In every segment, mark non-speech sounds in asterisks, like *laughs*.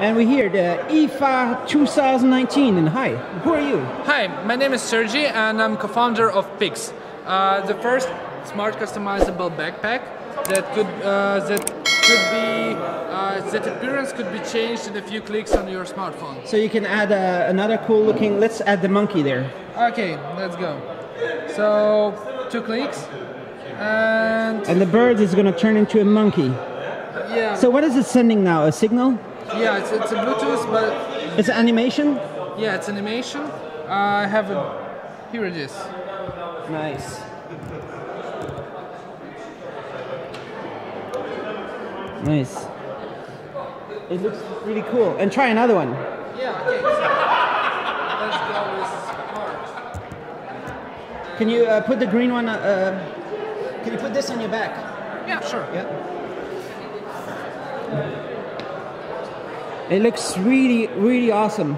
And we're here, the IFA 2019. And hi, who are you? Hi, my name is Sergi, and I'm co-founder of Pix, uh, the first smart customizable backpack that could uh, that could be uh, that appearance could be changed in a few clicks on your smartphone. So you can add uh, another cool looking. Let's add the monkey there. Okay, let's go. So two clicks, and And the bird is gonna turn into a monkey. yeah, So what is it sending now? A signal? Yeah, it's, it's a Bluetooth, but It's animation. yeah, it's animation. I have a here it is. Nice. Nice. It looks really cool. And try another one. Yeah, okay. So let's go with smart. Can you uh, put the green one? Uh, uh, can you put this on your back? Yeah, sure. Yeah. It looks really, really awesome.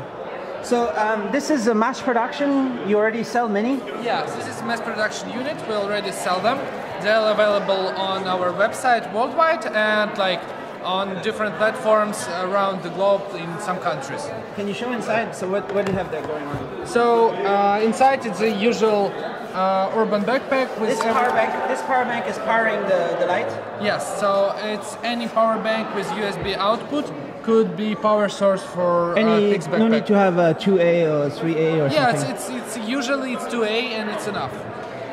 So um, this is a mass production. You already sell many. Yeah, this is mass production unit. We already sell them. They're available on our website worldwide and like on different platforms around the globe in some countries. Can you show inside? So what, what do you have there going on? So uh, inside it's the usual uh, urban backpack with This power bank. This power bank is powering the, the light. Yes, so it's any power bank with USB output could be power source for uh, Any Pix no need to have a 2A or 3A or yeah, it's, it's it's usually it's 2A and it's enough.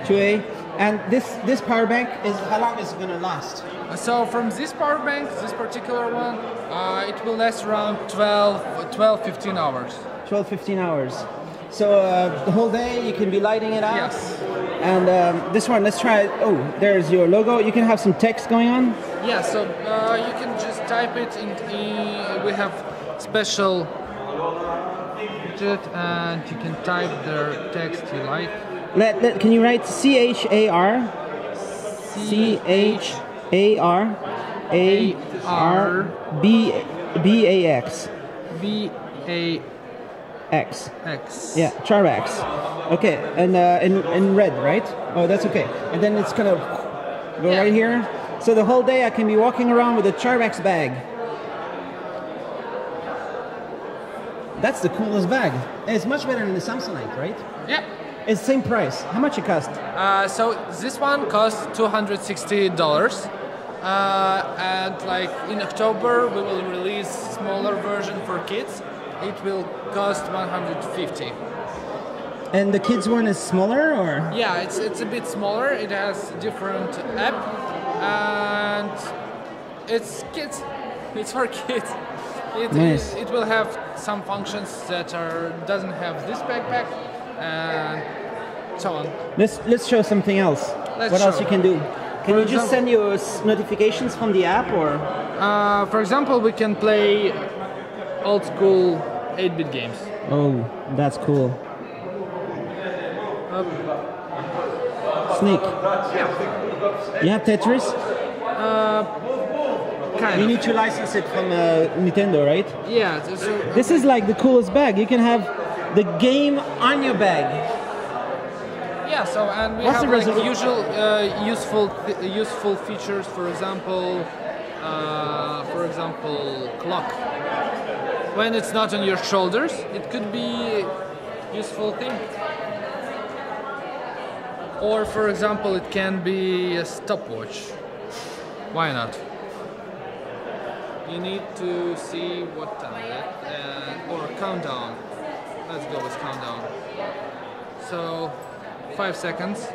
2A. And this this power bank is how long is it gonna last? So from this power bank, this particular one, uh, it will last around 12, 12 15 hours. 12, 15 hours. So uh, the whole day you can be lighting it up. Yes. And um, this one, let's try. it. Oh, there's your logo. You can have some text going on. Yeah, so uh, you can just type it in, in we have special widget and you can type the text you like. Let, let, can you write C H A R C H A R A R B B A X B A X. X. Yeah, Charbax. Okay, and uh, in in red, right? Oh, that's okay. And then it's gonna go Yeah. right here. So the whole day I can be walking around with a Charbax bag. That's the coolest bag. And it's much better than the Samsonite, right? Yeah. It's same price. How much it cost? Uh, so this one costs two hundred sixty dollars, uh, and like in October we will release smaller version for kids. It will cost one hundred fifty. And the kids one is smaller, or Yeah, it's it's a bit smaller. It has different app, and it's kids. It's for kids. It, Nice. it, it will have some functions that are doesn't have this backpack, and so on. let's let's show something else. Let's what else you can do? Can For you just send your notifications from the app, or Uh, for example, we can play old school 8-bit games. oh, that's cool. Snake. You have Tetris? Kind You of. need to license it from uh, Nintendo, right? Yeah. so- So, This is like the coolest bag. You can have the game on your bag. yeah. So and we What's have the like usual uh, useful th- useful features. For example, uh, for example, clock. When it's not on your shoulders, it could be useful thing. Or for example, it can be a stopwatch. Why not? You need to see what time it uh, or countdown. Let's go with countdown. So five seconds.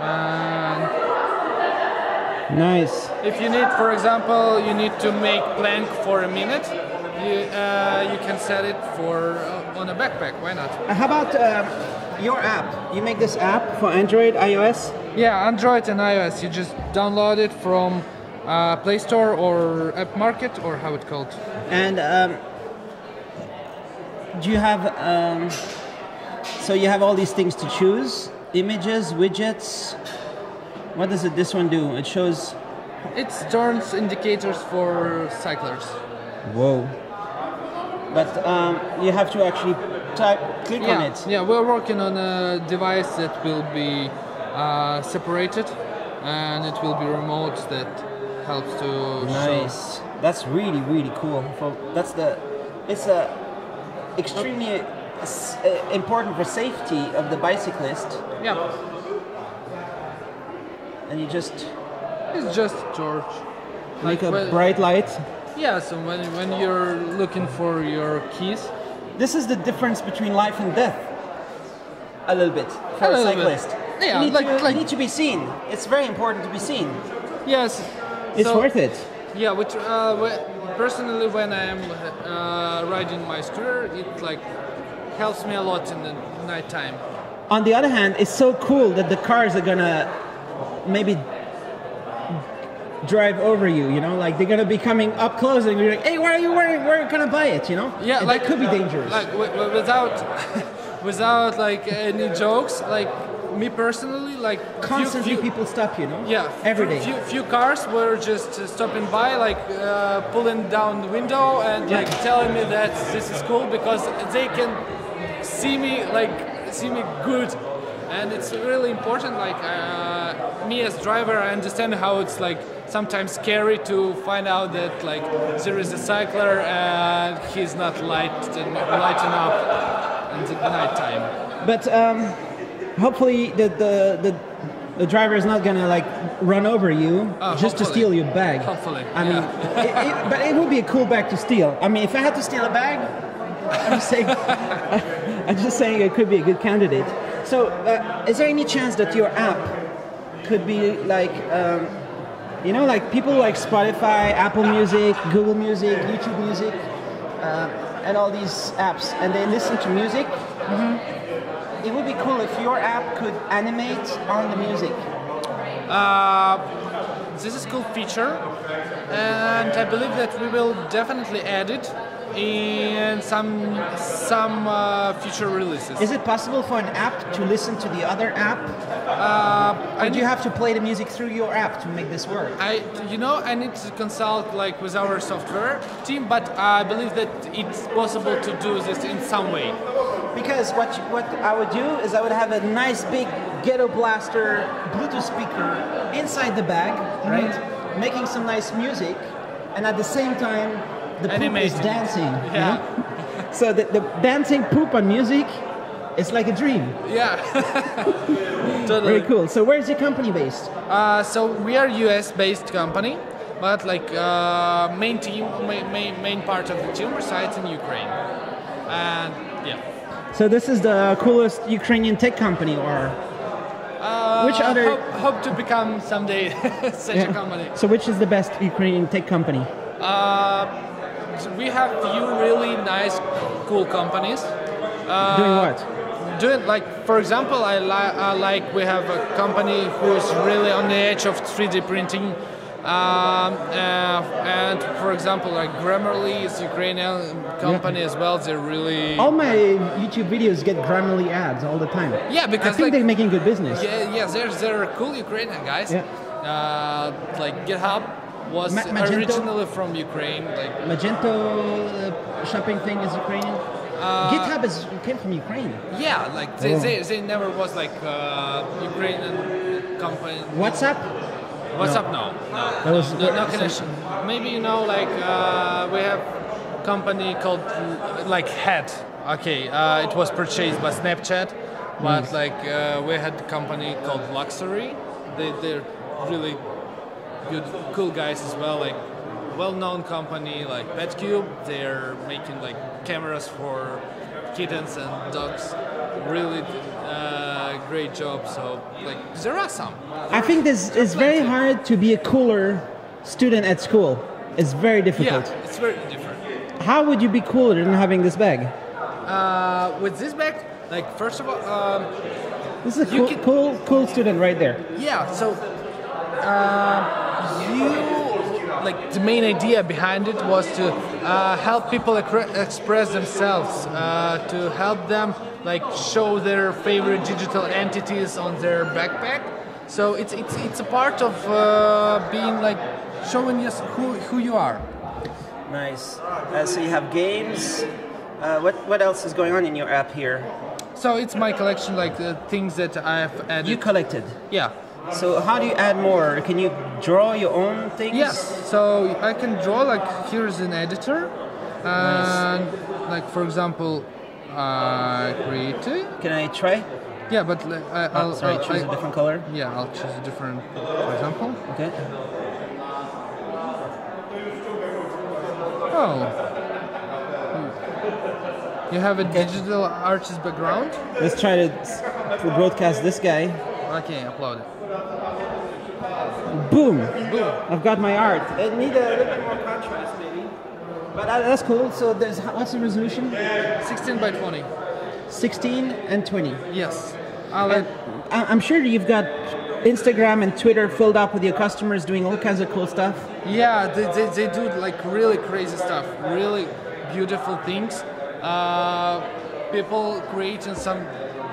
And Nice. if you need, for example, you need to make plank for a minute, you, uh, you can set it for uh, on a backpack. Why not? Uh, How about um, your app? You make this app for Android, iOS? Yeah, Android and iOS. You just download it from uh, Play Store or App Market or how it called. And um, do you have? Um, so you have all these things to choose: images, widgets. What does it? This one do? It shows. It turns indicators for cyclers. Whoa. But um, you have to actually type, click on Yeah, it. yeah, we're working on a device that will be uh, separated and it will be remote that helps to show. Nice. That's really really cool. For, that's the. It's a extremely s- uh, important for safety of the bicyclist, Yeah, and you just it's just George. make a when- bright light. Yeah, so when when you're looking for your keys, This is the difference between life and death. A little bit for A a, little bit. cyclist. Yeah, you need, like- to, like- need to be seen. It's very important to be seen. yes, It's so- worth it. Yeah, which uh, personally, when I am uh, riding my scooter, it like helps me a lot in the nighttime. On the other hand, it's so cool that the cars are gonna maybe drive over you. You know, like they're gonna be coming up close and you're like, "Hey, where are you wearing? Where are you gonna buy it?" You know? Yeah, And like could be dangerous. Like without *laughs* without like any jokes, like me personally, like few- Constantly, few- people stop you. No? Yeah, every day. few- Few, few cars were just uh, stopping by, like uh, pulling down the window and Yeah. like telling me that this is cool because they can see me like see me good, and it's really important. Like uh, me as driver, I understand how it's like sometimes scary to find out that like there is a cycler and he's not light lighting up in the night time. But um, hopefully, the, the the the driver is not gonna like run over you Oh, just to steal your bag. Hopefully, I mean, it, it, but it would be a cool bag to steal. I mean, if I had to steal a bag, I'm just saying. *laughs* I'm just saying it could be a good candidate. So, uh, is there any chance that your app could be like? Um, you know, like people like Spotify, Apple Music, Google Music, YouTube Music, uh, and all these apps, and they listen to music. It would be cool if your app could animate on the music. Uh, this is a cool feature, and I believe that we will definitely add it in some some uh, future releases. Is it possible for an app to listen to the other app? Uh, Or do you have to play the music through your app to make this work? I, you know, I need to consult like with our software team, but I believe that it's possible to do this in some way. Because what what I would do is I would have a nice big ghetto blaster Bluetooth speaker inside the bag, right, making some nice music, and at the same time the poop is dancing. you Yeah. know? *laughs* So the, the dancing poop on music is like a dream. Yeah. *laughs* totally. Very cool. So where's your company based? Uh, so we are US-based company, but like uh, main team, main, main, part of the team resides in Ukraine, and yeah. So this is the coolest Ukrainian tech company, or Uh, Which other- hope, hope to become someday *laughs* such a company? So which is the best Ukrainian tech company? Uh, we have few really nice, cool companies. Uh, Doing what? Doing like, for example, I, li- I like we have a company who is really on the edge of 3D printing. Um, uh, and for example, like Grammarly is Ukrainian company as well. They're really All my YouTube videos get Grammarly ads all the time. yeah because I think like, they're making good business. Yeah, yeah, they're, they're cool Ukrainian guys. Yeah. Uh, like GitHub was Ma- Magento? originally from Ukraine. Like Magento uh, shopping thing is Ukrainian. Uh, GitHub is came from Ukraine. yeah, like they, Oh. they, they never was like uh, Ukrainian company. WhatsApp? What's No. No, That was no, no connection. Maybe you know, like uh, we have company called like Head. Okay, uh, it was purchased by Snapchat, but Nice. like uh, we had a company called Looksery. They they're really good, cool guys as well. Like well-known company like PetCube. They're making like cameras for kittens and dogs. Really uh, great job. So like there are some. I think this it's very hard to be a cooler student at school. It's very difficult. Yeah, it's very different. How would you be cooler than having this bag? Uh, with this bag, like first of all, um, This is a cool, cool, cool student right there. yeah. So uh, you like the main idea behind it was to uh, help people express themselves, uh, to help them like show their favorite digital entities on their backpack. So it's it's it's a part of uh, being like showing us who who you are. Nice. Uh, so you have games. Uh, what what else is going on in your app here? So it's my collection, like the things that I've added. You collected. Yeah. So how do you add more? Can you draw your own things? Yes. So I can draw like here's an editor, and like for example, I create. Can I try? Yeah, but I, I'll, Oh, sorry, I'll- choose I- a different color. Yeah, I'll choose a different, for example. Okay. Oh. Hmm. You have a digital artist background? Let's try to s- broadcast this guy. Okay, upload it. Boom! Boom. I've got my art. It need a little bit more contrast, maybe. But that, that's cool. So there's what's the resolution? 16 by 20. 16 and 20. Yes. I'll let, I- I'm sure you've got Instagram and Twitter filled up with your customers doing all kinds of cool stuff. yeah, they, they, they do like really crazy stuff, really beautiful things. Uh, people creating some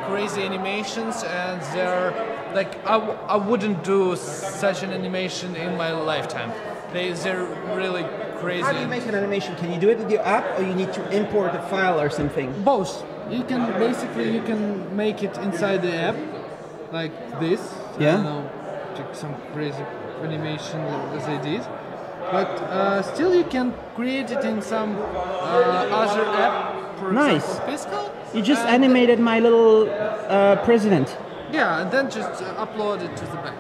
crazy animations, and they're like, I, w- I wouldn't do such an animation in my lifetime. They, they're really crazy. How do you make an animation? Can you do it with your app, or you need to import a file or something? Both. You can basically you can make it inside the app, like this. I Yeah. don't know, some crazy animation as I did, but uh, still you can create it in some uh, other app. For Nice. example, Piskel. You just animated my little uh, president. Yeah, and then just uh, upload it to the back.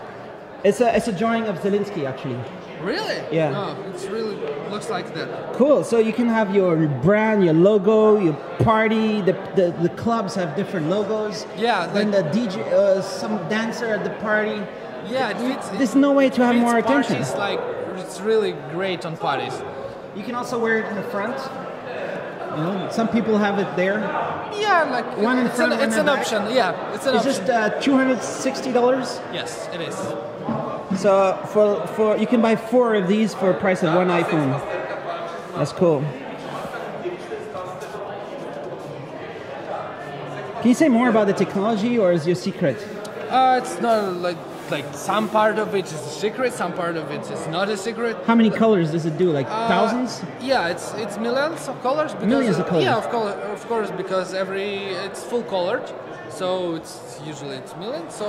It's a it's a drawing of Zelensky actually. Really? Yeah. It's really looks like that. Cool. So you can have your brand, your logo, your party. The the, the clubs have different logos. Yeah, Then the DJ, uh, some dancer at the party. Yeah, it fits. it There's no way to have more attention. Parties like it's really great on parties. You can also wear it in the front. You know, some people have it there. Yeah, like One in it's front, an, one it's an back? option. Yeah, it's an It's option. just uh, two hundred sixty dollars. yes, it is. So for for you can buy four of these for a price of one iPhone. That's cool. Can you say more about the technology, or is your secret? Uh, it's not like like some part of it is a secret, some part of it is not a secret. How many colors does it do? Like Uh, thousands? Yeah, it's it's millions of colors. Because, Millions of colors. Yeah, of course, of course, because every it's full colored, so it's usually it's millions. So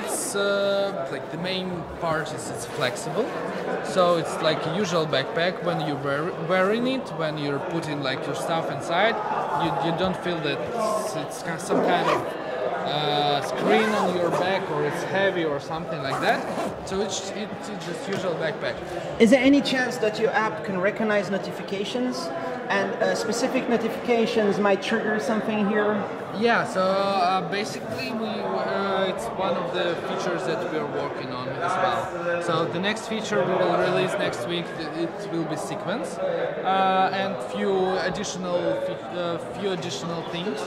it's uh, like the main part is it's flexible, so it's like a usual backpack when you're wear, wearing it, when you're putting like your stuff inside, you, you don't feel that it's, it's some kind of uh, screen on your back or it's heavy or something like that. So it's, it's, it's just usual backpack. Is there any chance that your app can recognize notifications, and uh, specific notifications might trigger something here? Yeah, so uh, basically we uh, it's one of the features that we are working on as well. So the next feature we will release next week. It will be sequence uh, and few additional uh, few additional things.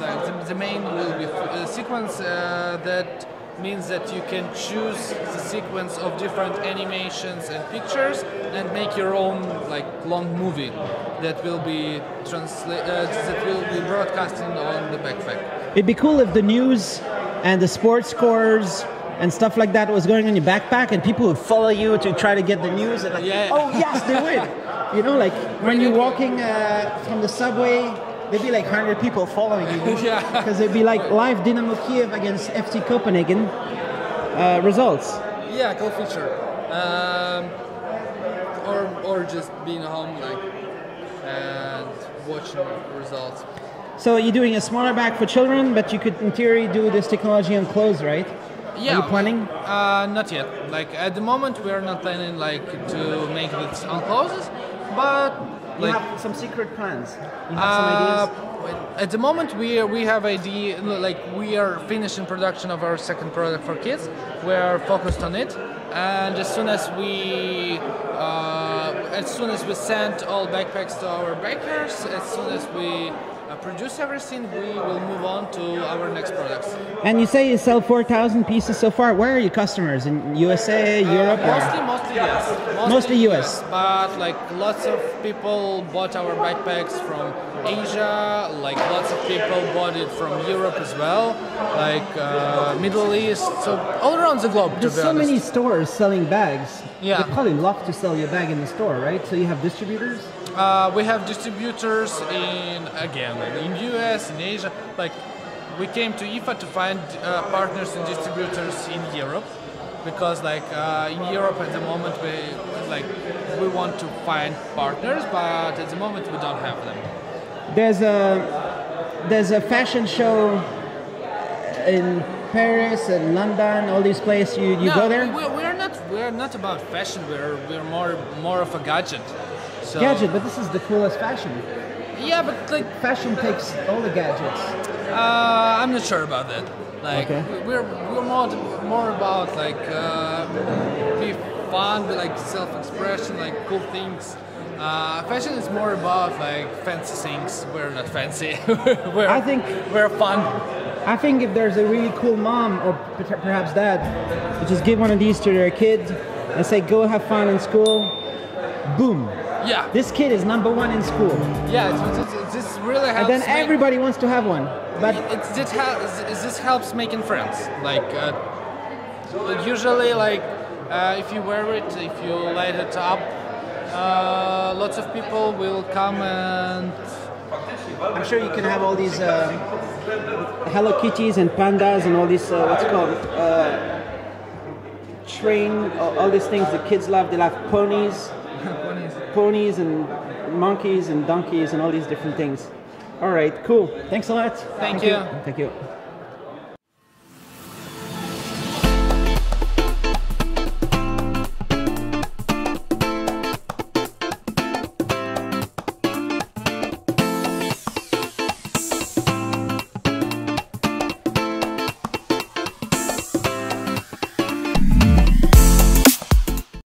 Like the, the main will be uh, sequence uh, that means that you can choose the sequence of different animations and pictures and make your own like long movie that will be transla- uh, that will be broadcasting on the backpack. It'd be cool if the news and the sports scores and stuff like that was going on your backpack, and people would follow you to try to get the news. And like, Yeah. oh yes, they win. You know, like when you're walking uh, from the subway, there'd be like hundred people following you. *laughs* Yeah. Because it'd be like live Dynamo Kiev against FC Copenhagen uh, results. Yeah, cool feature. Um, or or just being home like and watching results. So you're doing a smaller bag for children, but you could, in theory, do this technology on clothes, right? Yeah. Are you planning? Uh, not yet. Like at the moment, we are not planning like to make this on clothes, but You have some secret plans. You have some ideas. Uh, at the moment, we are, we have idea like we are finishing production of our second product for kids. We are focused on it, and as soon as we uh, as soon as we send all backpacks to our bakers, as soon as we uh, produce everything, we will move on to our next products. And you say you sell 4,000 pieces so far. Where are your customers? In USA, Europe? Uh, or- mostly, mostly yes. Mostly US. But like lots of people bought our backpacks from Asia. Like lots of people bought it from Europe as well. Like uh, Middle East. So all around the globe. To There's be so honest. many stores selling bags. Yeah. They probably love to sell your bag in the store, right? So you have distributors? Uh, we have distributors in again in US, in Asia. Like we came to IFA to find uh, partners and distributors in Europe. because like uh, in Europe at the moment we like we want to find partners, but at the moment we don't have them. There's a there's a fashion show in Paris and London, all these places. You you no, go there? We, we're not we're not about fashion. We're we're more more of a gadget. So, Gadget, but this is the coolest fashion. Yeah, but like Fashion takes all the gadgets. uh, I'm not sure about that. Like Okay. we're we're more more about like uh, be fun, be like self-expression, like cool things. Uh, fashion is more about like fancy things. We're not fancy. *laughs* we're, I think- we're fun. I think if there's a really cool mom or perhaps dad, just give one of these to their kid and say, "Go have fun in school." Boom! Yeah, This kid is number one in school, yeah. It's, it's, it's, this really helps. and then make- everybody wants to have one. But it's this, this helps making friends. Like uh, usually, like uh, if you wear it, if you light it up, uh, lots of people will come and I'm sure you can have all these uh, Hello Kitties and pandas and all these uh, what's it called uh, train all these things the kids love. They love ponies, ponies and monkeys and donkeys and all these different things. All right, cool. Thanks a lot. Thank you. Thank you.